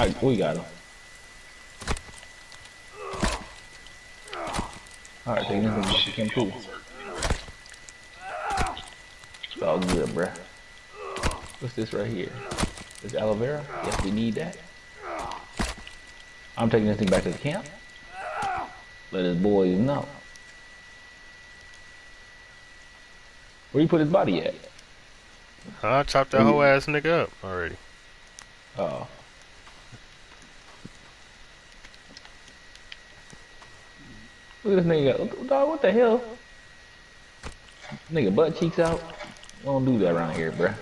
Alright, we got him. Alright, taking this one became cool. It's all good, bruh. What's this right here? Is aloe vera? Yes, we need that. I'm taking this thing back to the camp. Let his boys know. Where you put his body at? I chopped that whole mm. ass nigga up already. Oh. Look at this nigga. Look- Dog, what the hell? Nigga butt cheeks out. We don't do that around here, bruh.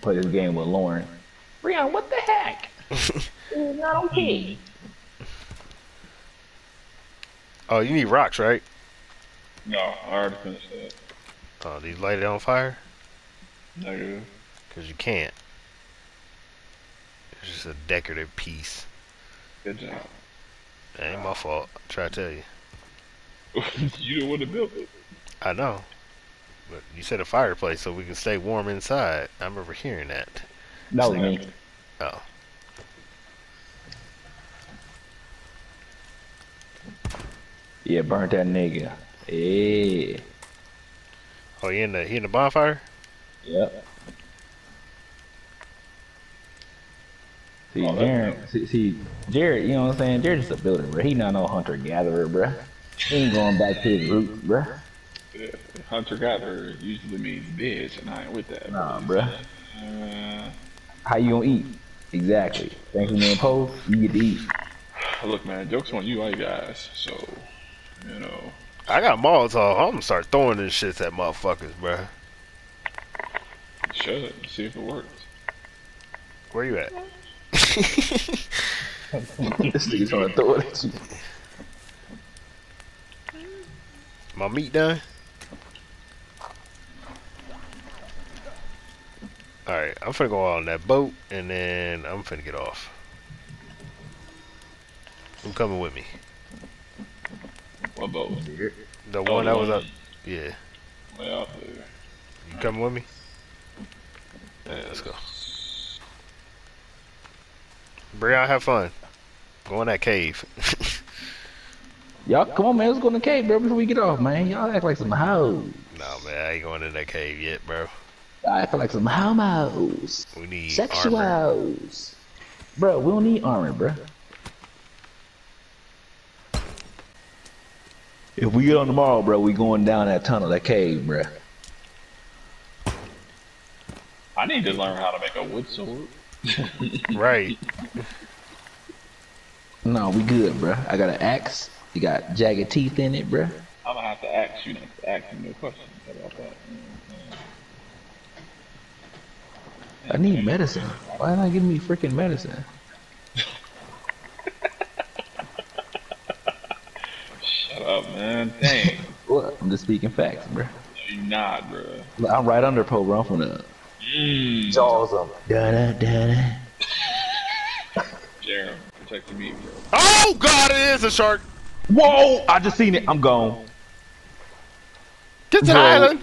Play this game with Lauren. Breon, what the heck? it's not okay. Oh, you need rocks, right? No, I already finished that. Oh, do you light it on fire? Negative. Because you can't. It's just a decorative piece. Good job. That ain't my fault. I try to tell you. you don't want to build it. I know. But you said a fireplace so we can stay warm inside. I remember hearing that. That was me. Oh. Yeah, burnt that nigga. Yeah. Oh, you in the, he in the bonfire? Yep. See, Oh, Jared, see, see, Jared, you know what I'm saying? Jared's just a builder, bro. He not no hunter gatherer, bruh. He ain't going back to his roots, bruh. Yeah. Hunter gatherer usually means bitch, and I ain't with that. Nah, bruh. Uh, How you gonna eat? Exactly. Thank you, man. post. You get to eat. look, man, jokes on you, white guys. So, you know, I got Molotov. I'm gonna start throwing this shit at motherfuckers, bruh. should see if it works. Where you at? this nigga's trying to throw it at you. My meat done? Alright, I'm finna go out on that boat and then I'm finna get off. Who coming with me? What boat? The Oh, one that was up. one Yeah. Way out there. You coming with me? Yeah, let's go. Brian, have fun. Go in that cave. Y'all, come on, man. Let's go in the cave, bro, before we get off, man. Y'all act like some hoes. no, man, I ain't going in that cave yet, bro. Y'all act like some homos. We need armor. Sexuals. Bro, we don't need armor, bro. If we get on tomorrow, bro, we going down that tunnel, that cave, bro. I need to learn how to make a wood sword. Right. No, we good, bro. I got an axe. You got jagged teeth in it, bro. I'm gonna have to ask you next. Ask you no questions about that. I need medicine. Why not I give me freaking medicine? Shut up, man. Dang. What? I'm just speaking facts, bro. you not, bro. I'm right under Poe, bro. I'm finna Mm. jaws him. Da da da da. Jerem, protect me, bro. Oh, God, it is a shark. Whoa! I just seen it. I'm gone. Get to the island.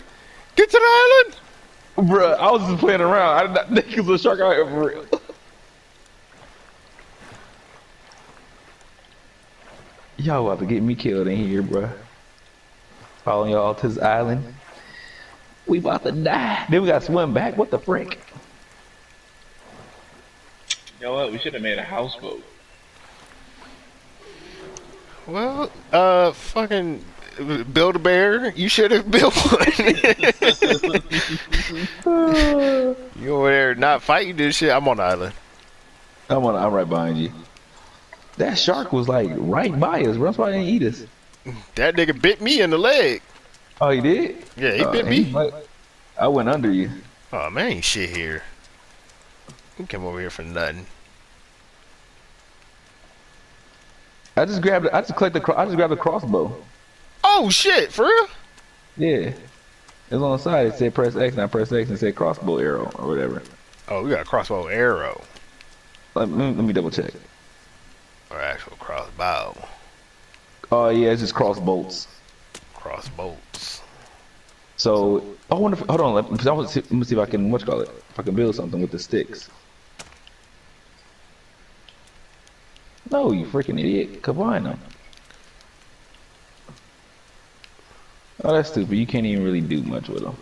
Get to the island. Bruh, I was just playing around. I did not think it was a shark out here for real. Y'all about to get me killed in here, bruh. Following y'all to this island. We about to die. Then we gotta swim back. What the frick? You know what? We should have made a houseboat. Well, uh, fucking build a bear. You should have built one. you over there not fighting this shit. I'm on the island. I'm on. I'm right behind you. That shark was like right by us. That's why he didn't eat us. That nigga bit me in the leg. Oh, he did? Yeah, he Uh, bit me. I went under you. Oh man, ain't shit here. You came over here for nothing. I just grabbed. I just collected. I just grabbed a crossbow. Oh shit, for real? Yeah. It was on the side. It said press X, and I pressed X and said crossbow arrow or whatever. Oh, we got a crossbow arrow. Let me, let me double check. Or actual crossbow. Oh yeah, it's just cross bolts. Crossbows. So I wonder. If, hold on. Let, want to see, let me see if I can. What you call it? If I can build something with the sticks. No, you freaking idiot! Combine them. Oh, that's stupid. You can't even really do much with them.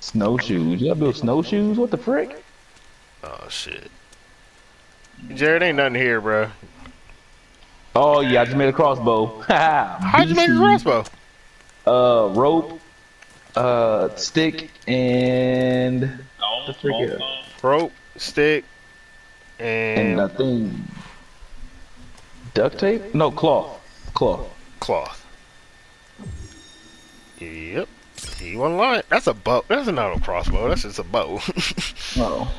Snowshoes. You gotta build snowshoes? What the frick? Oh shit. Jared ain't nothing here, bro. Oh yeah, I just made a crossbow. How'd you make a crossbow? Uh, rope, uh, stick, and The freak no, is- no. Rope, stick, and and I think duct tape. No cloth. Cloth. cloth. Yep. He wasn't lying. That's a bow. That's not a crossbow. That's just a bow. Oh.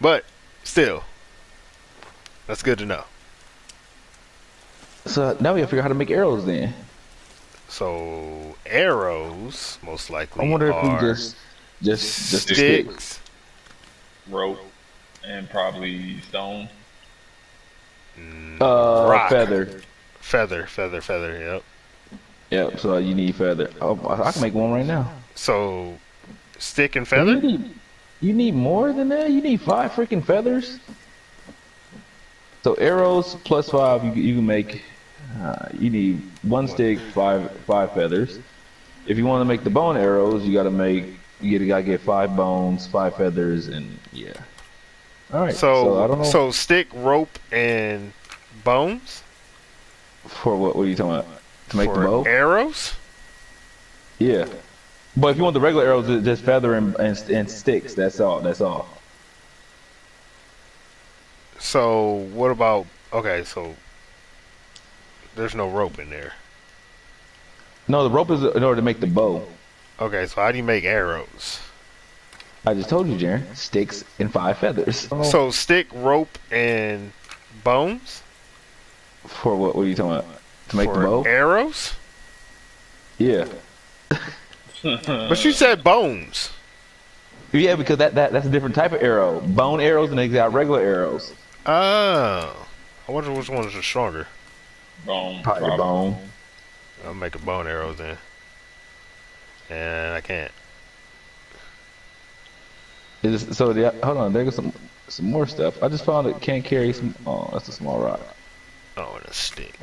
but still, that's good to know. So now we gotta figure out how to make arrows. Then So arrows, most likely, I wonder if are we just just just sticks. rope and probably stone. mm, Uh, Rock. feather. feather, feather, feather. Yep. Yep. So you need feather. Oh, I I can make one right now. So stick and You feather. You need more than that. You need five freaking feathers. So arrows plus five, you, you can make. Uh, you need one stick, five five feathers. If you want to make the bone arrows, you got to make. You gotta, gotta get five bones, five feathers, and yeah. All right. So So, I don't know so stick, rope, and bones for what. What are you talking about? To make for the bow? arrows. Yeah. But if you want the regular arrows, just feather and, and and sticks. That's all. That's all. So what about okay? So there's no rope in there. No, the rope is in order to make the bow. Okay, so how do you make arrows? I just told you, Jaren. Sticks and five feathers. So stick, rope, and bones For what? What are you talking about? To make for the bow? arrows. Yeah. But you said bones. Yeah, because that, that that's a different type of arrow. Bone arrows and they got regular arrows. Oh, I wonder which one is the stronger. Bone. Probably the bone. I'll make a bone arrow then. And I can't. Is so the, hold on, there's some some more stuff. I just found it can't carry some. Oh, that's a small rock. Oh, and a stick.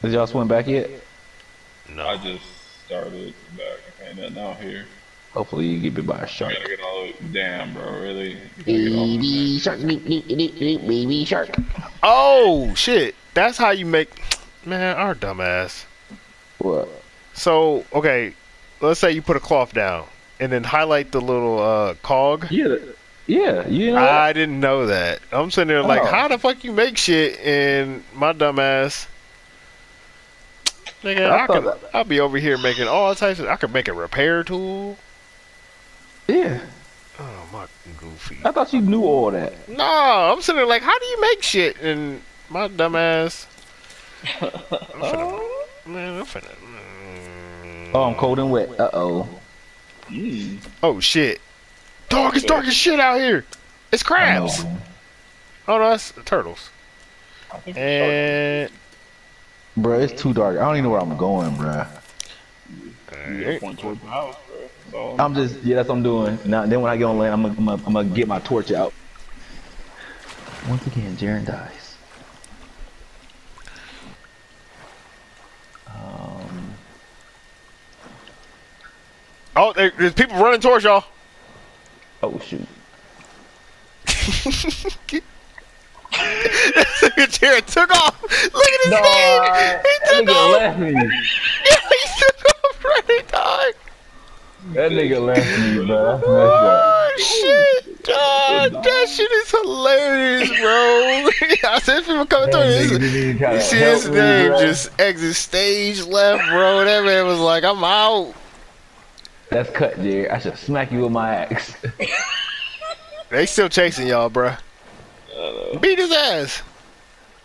Did y'all swim back yet? No. I just started back. Okay, nothing out here. Hopefully you get bit by a I shark. gotta get all the. Damn, bro, really? I gotta get all the Baby shark, baby shark. Oh shit! That's how you make. Man, our dumbass. What? So okay, let's say you put a cloth down and then highlight the little uh, cog. Yeah, yeah. You know. I didn't know that. I'm sitting there like, Oh. how the fuck you make shit? And my dumbass. Nigga, I I, thought could, that- I'll be over here making all types of. I could make a repair tool. yeah. Oh my goofy. I thought you knew all that. No, I'm sitting there like, how do you make shit? And my dumbass. I'm finna, man, I'm finna. mm. Oh, I'm cold and wet. Uh oh. Mm. Oh shit. Dog, it's dark as shit out here. It's crabs. Oh no, that's turtles. And Bro, it's too dark. I don't even know where I'm going, bro. you point towards the house, bro. That's. I'm just yeah, that's what I'm doing. Now then when I get on land, I'm gonna, I'm gonna, I'm gonna get my torch out. Once again, Jaren dies. Um, oh, there, there's people running towards y'all. oh shoot. Jared took off. Look at his name. He took nigga off. left me. Yeah, he took off running, dog. That nigga left me, bro. Oh, That's messed up. Oh shit, dog. That shit is hilarious, bro. I said people coming through. That This, nigga didn't you see his name bro. just exit stage left, bro. That man was like, I'm out. That's cut, Jared. I should smack you with my axe. They still chasing y'all, bro. I. Beat his ass.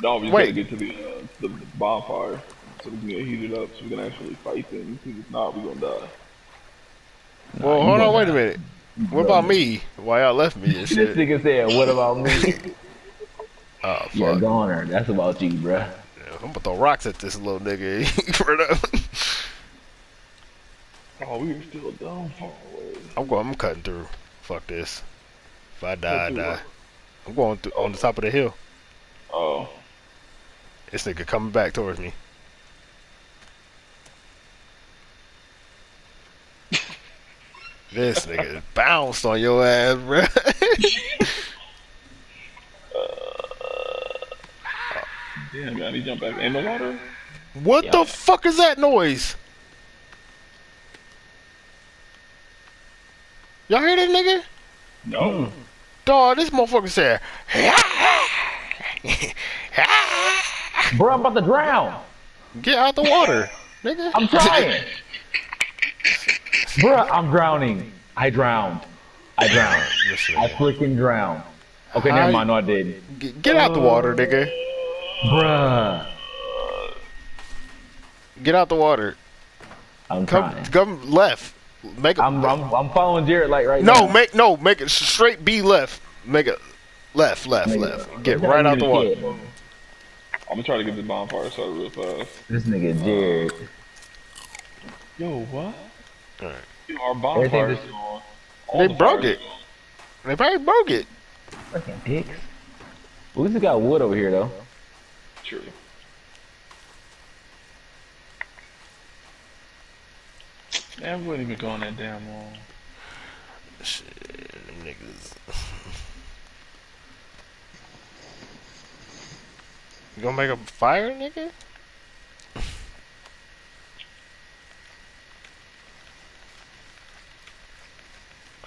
No, we just Wait. gotta get to the, uh, the bonfire so we can get heated up so we can actually fight them. Because if not, we're gonna die. Well, you hold on, gonna wait a die. minute. What about me? Why y'all left me and This shit? This nigga said, "What about me?" Oh fuck! yeah, goner. That's about you, bruh. I'm gonna throw rocks at this little nigga. For the- Oh, we were still down far away. I'm going. I'm cutting through. Fuck this. If I die, I die. what? I'm going through, on the top of the hill. Oh, This nigga coming back towards me. this nigga bounced on your ass, bro. Uh, damn, man, he jumped back in the water. what Yeah. the fuck is that noise? Y'all hear that nigga? No. Hmm. Dog, this motherfucker said. Bro, I'm about to drown. Get out the water, nigga. I'm trying. Bruh, I'm drowning. I drowned. I drowned. I freaking drowned. Okay, never I- mind. No, I. Get, get out the water, nigga. Bruh. Get out the water. I'm Come, trying. come left. Make a, I'm, I'm, I'm following Jared like right no, now. make no, make it straight. B left. Make it left, left, Nigga, left. Get I'm right trying out the get water. I'm gonna try to get this bonfire started real fast. This nigga uh, Jared. Yo, what? Alright. Yo, Our bonfire is Everything on. All They the broke it. on. They probably broke it. Fucking dicks. Well, at least we got wood over here though. True. We wouldn't even go on that damn long. Shit, them niggas. You gonna make a fire, nigga?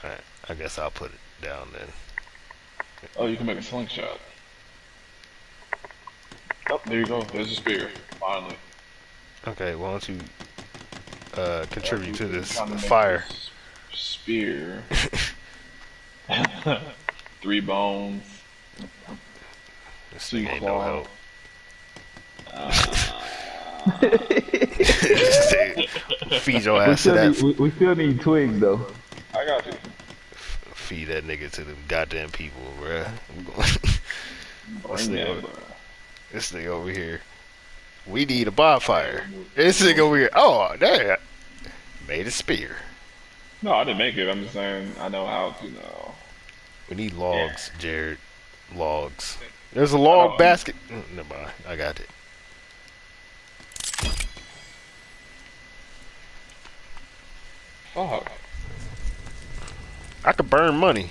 Alright, I guess I'll put it down then. Oh, you can make a slingshot. Oh, there you go. There's a spear. Finally. Okay, why don't you uh, contribute to this fire? this Spear. Three bones. This thing Two ain't no help. This thing- Feed your We ass to still, that. need, we, we still need twigs though. I got you. Feed that nigga to them goddamn people, bruh. This, Bring nigga, that, bro. this nigga over here. We need a bonfire. This nigga over here. Oh, there. Made a spear. No, I didn't make it. I'm just saying I know how to know. We need logs, Jared. Logs. There's a log basket. Mm, Never mind. I got it. Fuck. I could burn money.